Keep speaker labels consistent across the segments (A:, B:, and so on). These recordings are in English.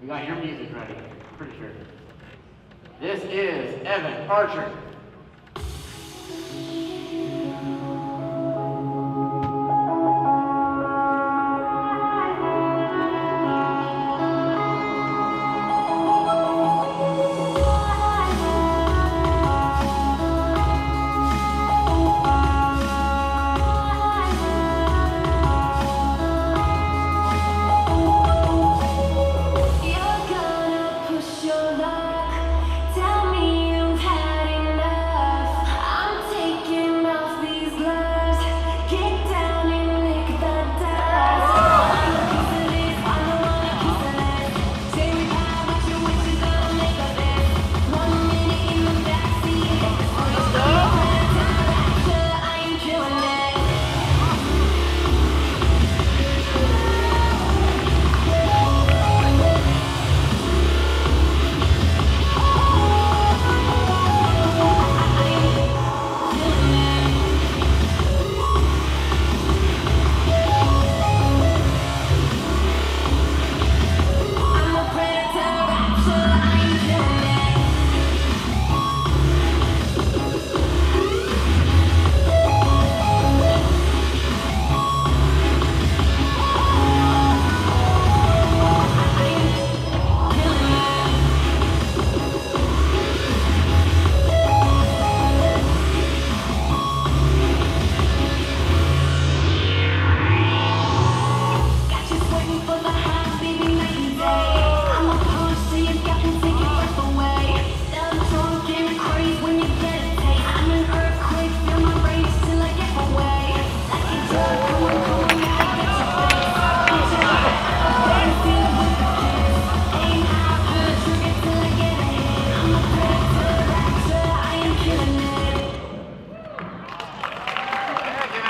A: We got your music ready, pretty sure. This is Evan Archer.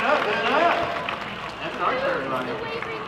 A: up, listen up. That's our ceremony.